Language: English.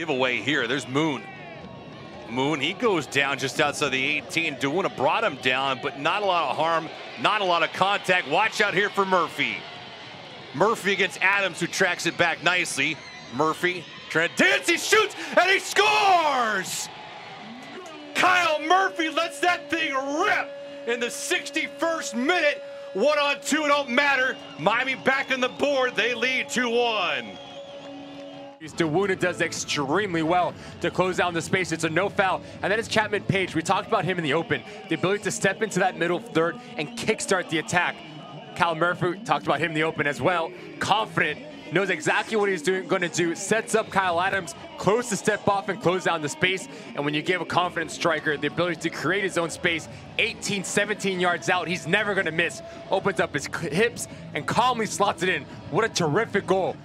Giveaway here. There's Moon. Moon, he goes down just outside the 18. Dawuna brought him down, but not a lot of harm, not a lot of contact. Watch out here for Murphy. Murphy against Adams, who tracks it back nicely. Murphy dance, he shoots, and he scores! Kyle Murphy lets that thing rip in the 61st minute. One on two, don't matter. Miami back on the board. They lead 2-1. Dawuna does extremely well to close down the space. It's a no foul. And then it's Chapman Page. We talked about him in the open. The ability to step into that middle third and kickstart the attack. Kyle Murphy talked about him in the open as well. Confident, knows exactly what he's doing, going to do. Sets up Kyle Adams, close to step off and close down the space. And when you give a confident striker the ability to create his own space, 18, 17 yards out, he's never going to miss. Opens up his hips and calmly slots it in. What a terrific goal